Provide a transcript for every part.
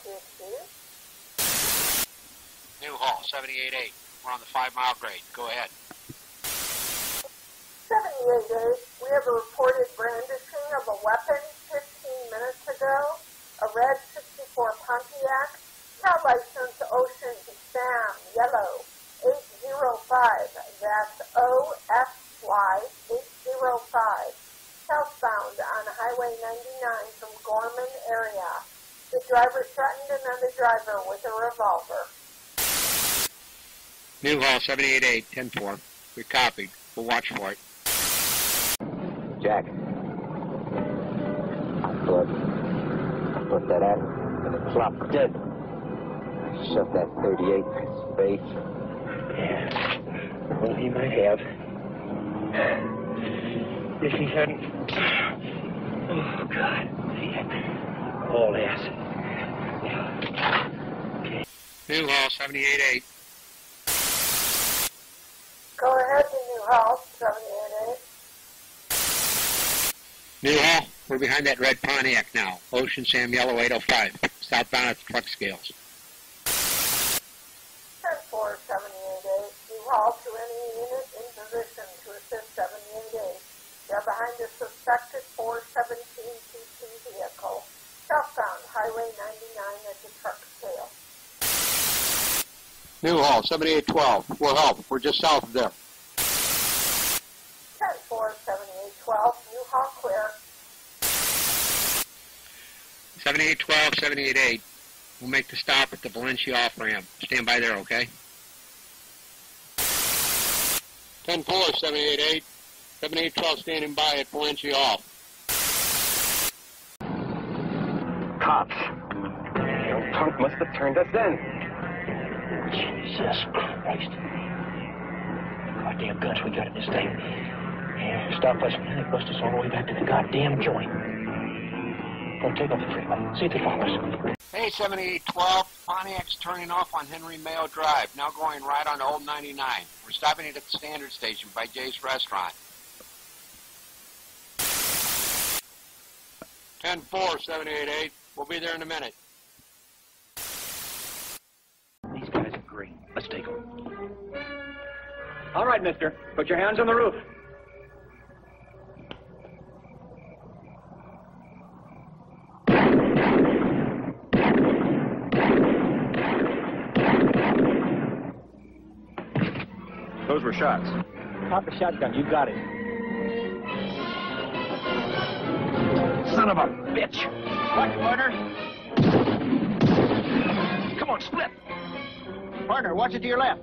TXT. Newhall, 78.8. We're on the five mile grade. Go ahead. 78A, we have a reported brandishing of a weapon 15 minutes ago. A red 64 Pontiac. Cal license Ocean Sam, yellow, 805. That's OFY 805. Southbound on Highway 99 from Gorman area. The driver threatened another driver with a revolver. Newhall, 78.8, 10-4. We copied. We'll watch for it. Jack. I thought, I thought that at and it flopped dead. I shoved that 38 in his face. Yeah. Well, he might have. If he hadn't. Oh, God. He had all ass. Newhall, 78.8. Go ahead to Newhall, 788. Newhall, we're behind that red Pontiac now. Ocean Sam Yellow 805. Southbound at the truck scales. 10788, Newhall to any unit in position to assist 788. They're behind a suspected 417 CC vehicle. Southbound Highway 99 at the truck scale. Newhall, 7812. We'll help. We're just south of there. 1047812, Newhall clear. 7812, 788. We'll make the stop at the Valencia off ramp. Stand by there, okay? 10 4, 788. 7812 standing by at Valencia off. Cops. The old punk must have turned us in. Jesus Christ. Goddamn guns we got in this thing. Yeah, stop us bust us all the way back to the goddamn joint. Don't take off the freeway. See if they follow us. Hey, 7812. Pontiac's turning off on Henry Mayo Drive, now going right on Old 99. We're stopping it at the Standard Station by Jay's Restaurant. 10 4, 788. We'll be there in a minute. These guys are great. Let's take them. All right, mister. Put your hands on the roof. Those were shots. Pop a shotgun. You got it. Son of a bitch! What, partner? Come on, split. Partner, watch it to your left.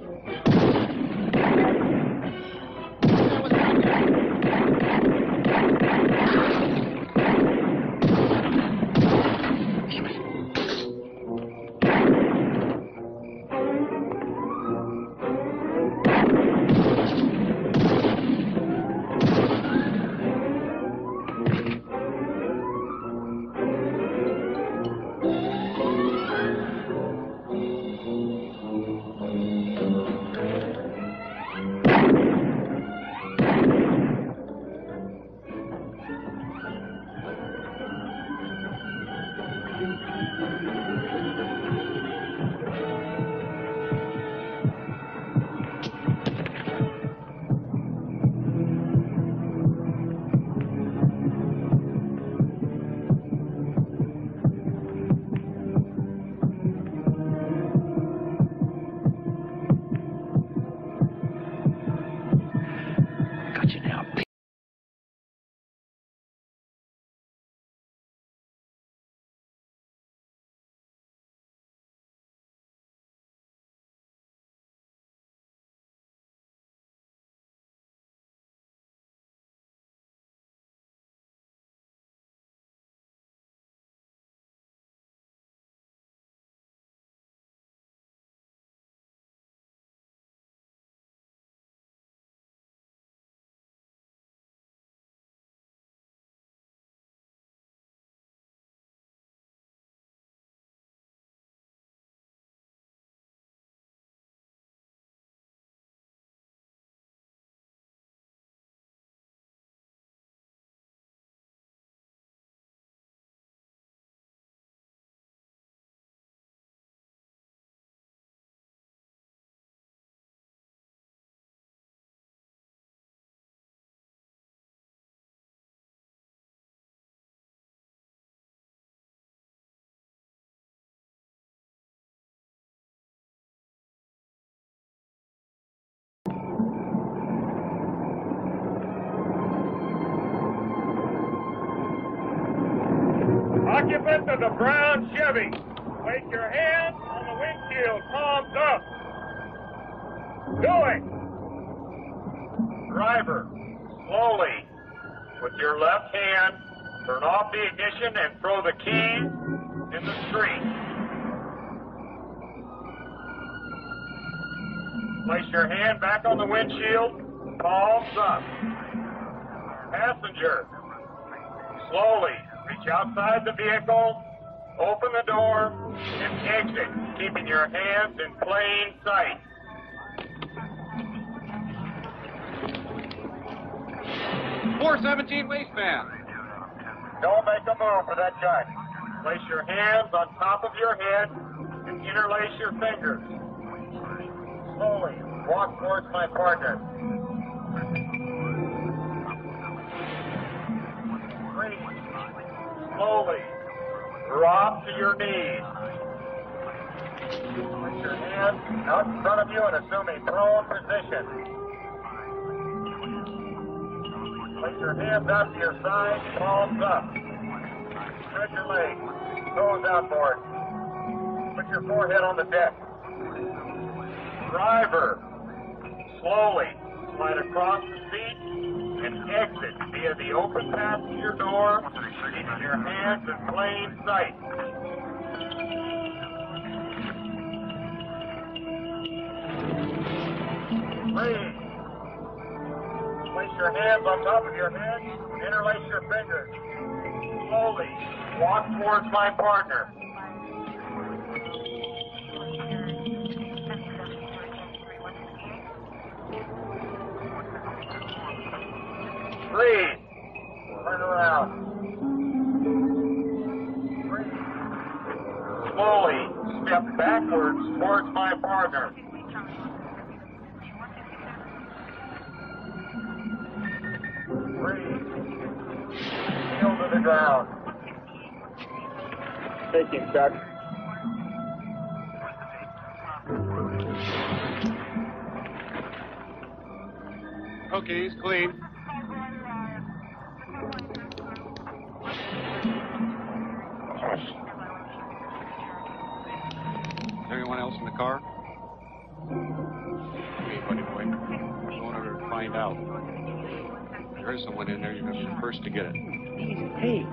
Of the brown Chevy. Place your hands on the windshield, palms up. Do it. Driver, slowly, with your left hand, turn off the ignition and throw the key in the street. Place your hand back on the windshield, palms up. Passenger, slowly reach outside the vehicle, open the door, and exit, keeping your hands in plain sight. Four seventeen waistband. Don't make a move for that gun. Place your hands on top of your head and interlace your fingers. Slowly walk towards my partner. To your knees. Place your hands out in front of you and assume a prone position. Place your hands out to your sides, palms up. Stretch your legs, toes outboard. Put your forehead on the deck. Driver, slowly slide across the seat and exit via the open passenger door, keeping your hands in plain sight. Breathe. Place your hands on top of your head, interlace your fingers. Slowly walk towards my partner. Breathe. Turn around. Slowly step backwards towards my partner. Breathe. Heel to the ground. Taking Chuck. Okay, he's clean. Everyone else in the car? Anybody boy. I wanted to find out. If there is someone in there, you're going to be the first to get it. Hey,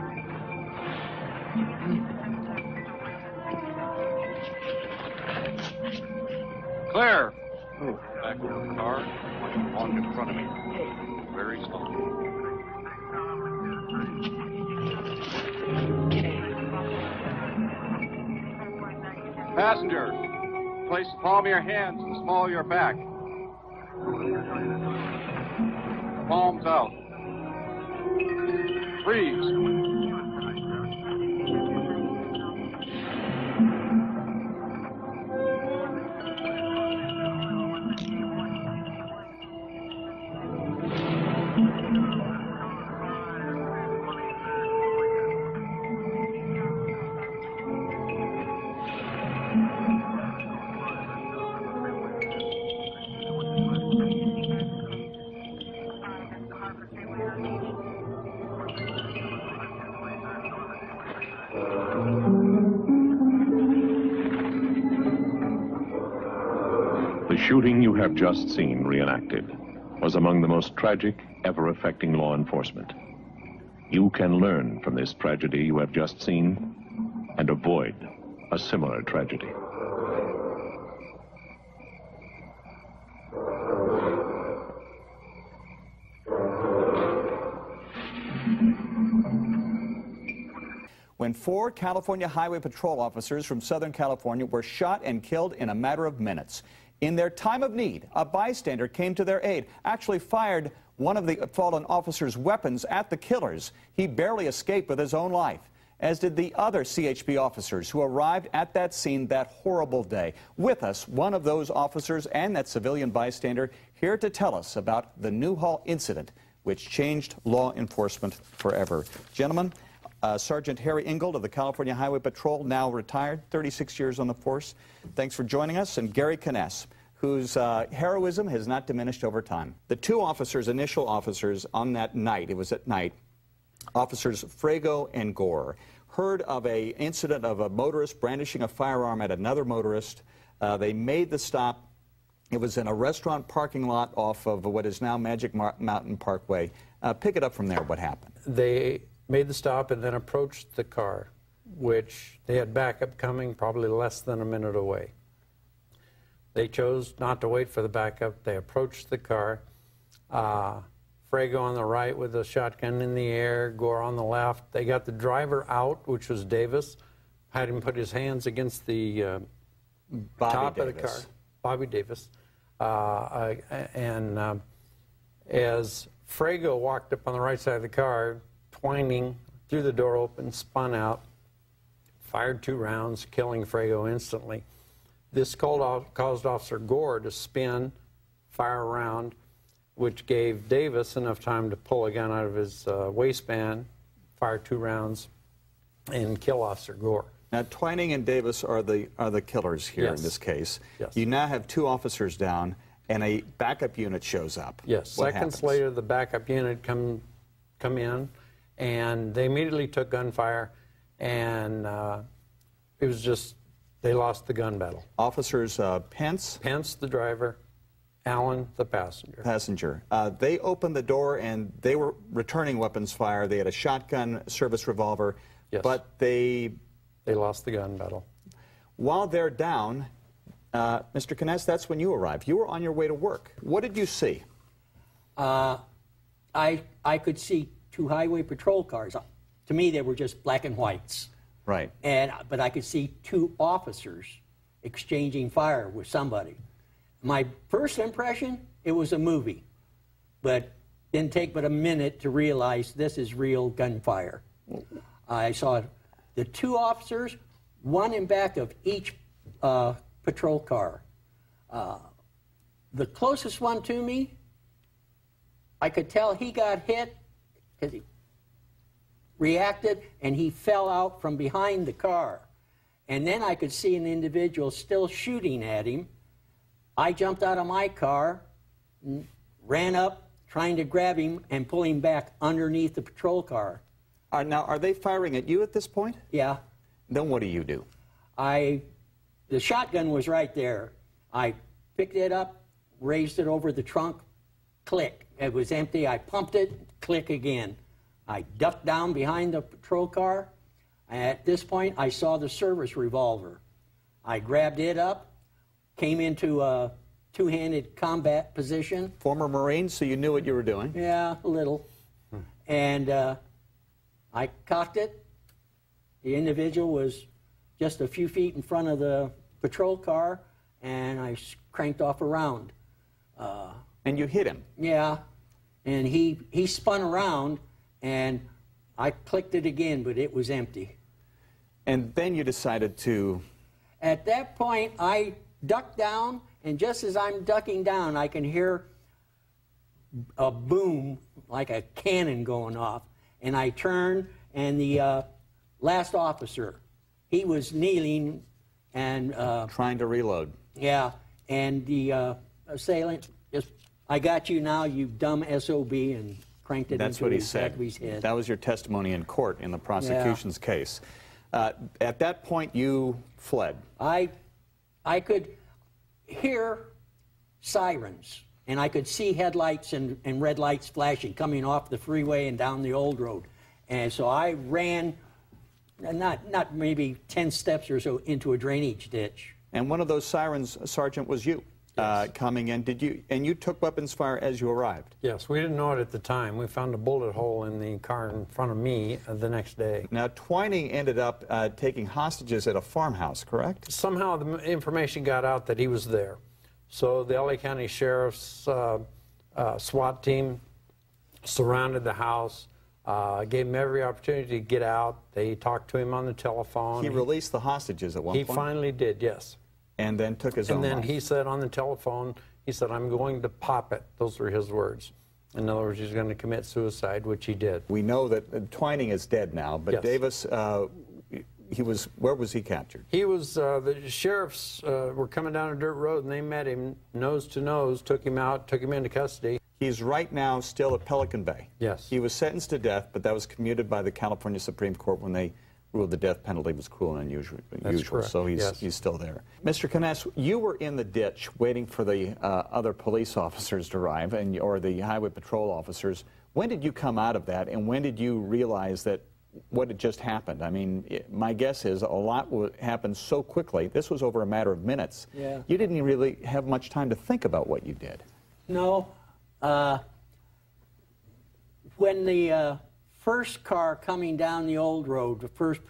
Claire! Back into the car. Walk in front of me. Very slowly. Passenger, place the palm of your hands and the small of your back. Palms out. Freeze. The shooting you have just seen reenacted was among the most tragic ever affecting law enforcement. You can learn from this tragedy you have just seen and avoid a similar tragedy. when four California Highway Patrol officers from Southern California were shot and killed in a matter of minutes. In their time of need, a bystander came to their aid, actually fired one of the fallen officer's weapons at the killers. He barely escaped with his own life, as did the other CHP officers who arrived at that scene that horrible day. With us, one of those officers and that civilian bystander here to tell us about the Newhall incident, which changed law enforcement forever. Gentlemen, uh, Sergeant Harry Ingold of the California Highway Patrol, now retired, 36 years on the force. Thanks for joining us. And Gary Kness, whose uh, heroism has not diminished over time. The two officers, initial officers on that night, it was at night, officers Frago and Gore, heard of a incident of a motorist brandishing a firearm at another motorist. Uh, they made the stop. It was in a restaurant parking lot off of what is now Magic Mar Mountain Parkway. Uh, pick it up from there. What happened? They made the stop and then approached the car, which they had backup coming probably less than a minute away. They chose not to wait for the backup. They approached the car. Uh, Frago on the right with a shotgun in the air, Gore on the left. They got the driver out, which was Davis, had him put his hands against the uh, top of the car. Bobby Davis. Uh, uh, and um, as Frago walked up on the right side of the car, Twining threw the door open, spun out, fired two rounds, killing Frago instantly. This caused Officer Gore to spin, fire a round, which gave Davis enough time to pull a gun out of his uh, waistband, fire two rounds, and kill Officer Gore. Now, Twining and Davis are the are the killers here in this case. Yes. You now have two officers down, and a backup unit shows up. Yes. What Seconds happens? later, the backup unit come come in, and they immediately took gunfire, and uh, it was just they lost the gun battle. Officers uh, Pence, Pence, the driver, Alleyn, the passenger. passenger, uh, they opened the door and they were returning weapons fire. They had a shotgun, service revolver, Yes. but they, They lost the gun battle. while they're down, uh, Mr. Kness, that's when you arrived. You were on your way to work. What did you see? Uh, I I could see two highway patrol cars. To me, they were just black and whites. Right. And but I could see two officers exchanging fire with somebody. My first impression, it was a movie, but didn't take but a minute to realize this is real gunfire. I saw the two officers, one in back of each uh, patrol car. Uh, the closest one to me, I could tell he got hit because he reacted and he fell out from behind the car. And then I could see an individual still shooting at him. I jumped out of my car, ran up, trying to grab him and pull him back underneath the patrol car. Uh, now, are they firing at you at this point? Yeah. Then what do you do? I, the shotgun was right there. I picked it up, raised it over the trunk, click. It was empty. I pumped it, click again. I ducked down behind the patrol car. At this point, I saw the service revolver. I grabbed it up, came into a two handed combat position. Former Marine, so you knew what you were doing. Yeah, a little. And uh, I cocked it. The individual was just a few feet in front of the patrol car, and I cranked off a round. Uh, And you hit him. yeah, and he he spun around, and I clicked it again, but it was empty. And then you decided to. At that point, I ducked down, and just as I'm ducking down, I can hear a boom like a cannon going off. And I turn, and the uh, last officer, he was kneeling, and uh, Trying to reload. yeah, and the uh, assailant just, I got you now, you dumb SOB, and cranked it That's into what he said. back of his head. That was your testimony in court in the prosecution's case. Uh, at that point, you fled. I, I could hear sirens, and I could see headlights and, and red lights flashing coming off the freeway and down the old road. And so I ran, not, not maybe 10 steps or so, into a drainage ditch. And one of those sirens, Sergeant, was you uh, coming in. Did you? And you took weapons fire as you arrived. Yes, we didn't know it at the time. We found a bullet hole in the car in front of me uh, the next day. Now, Twining ended up uh, taking hostages at a farmhouse, correct? Somehow the information got out that he was there. So the LA County Sheriff's uh, uh, SWAT team surrounded the house, uh, gave him every opportunity to get out. They talked to him on the telephone. He released the hostages at one He point. finally did, yes. And then took his own And then life. he said on the telephone, he said, I'm going to pop it. Those were his words. In other words, he's going to commit suicide, which he did. We know that uh, Twining is dead now, but Yes. Davis, uh, he was. Where was he captured? He was, uh, the sheriffs uh, were coming down a dirt road and they met him nose to nose, took him out, took him into custody. He's right now still at Pelican Bay. Yes. He was sentenced to death, but that was commuted by the California Supreme Court when they ruled the death penalty was cruel and unusual. That's usual, correct, So he's, yes. he's still there. Mr. Kness, you were in the ditch waiting for the uh, other police officers to arrive, and or the highway patrol officers. When did you come out of that, and when did you realize that what had just happened? I mean, it, my guess is a lot happened so quickly. This was over a matter of minutes. Yeah. You didn't really have much time to think about what you did. No. Uh, when the uh, first car coming down the old road, the first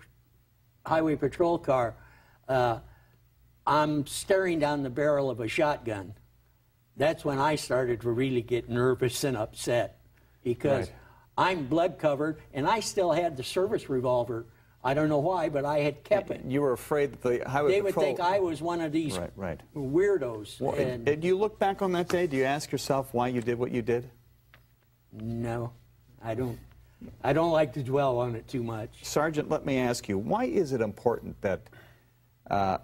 highway patrol car, uh, I'm staring down the barrel of a shotgun. That's when I started to really get nervous and upset because Right. I'm blood covered and I still had the service revolver. I don't know why, but I had kept it. You were afraid that the highway They would think I was one of these Right, right. weirdos. Well, and do you look back on that day? Do you ask yourself why you did what you did? no, I don't. I don't like to dwell on it too much. Sergeant, let me ask you, why is it important that uh,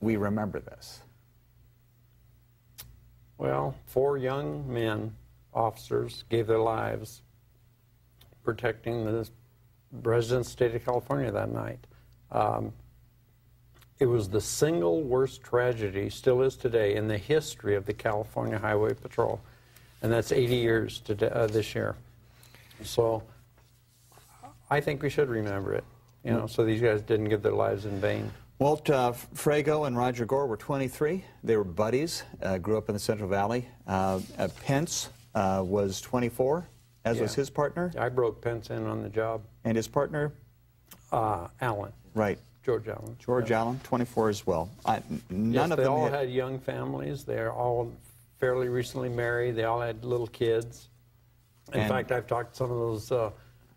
we remember this? Well, four young men, officers, gave their lives protecting the resident state of California that night. Um, it was the single worst tragedy, still is today, in the history of the California Highway Patrol. And that's 80 years to, uh, this year. So I think we should remember it, you know, so these guys didn't give their lives in vain. Walt uh, Frago and Roger Gore were 23. They were buddies, uh, grew up in the Central Valley. Uh, uh, Pence uh, was 24, as was his partner. I broke Pence in on the job. And his partner, Uh, Alleyn, right, George Alleyn. George Alleyn, 24 as well. I, none yes, of they them all had- had young families. They're all fairly recently married. They all had little kids. In And- fact, I've talked to some of those uh,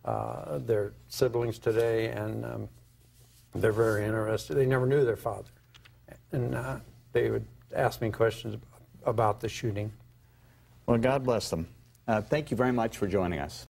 uh, their siblings today, and um, they're very interested. They never knew their father, and uh, they would ask me questions about the shooting. Well, God bless them. Uh, thank you very much for joining us.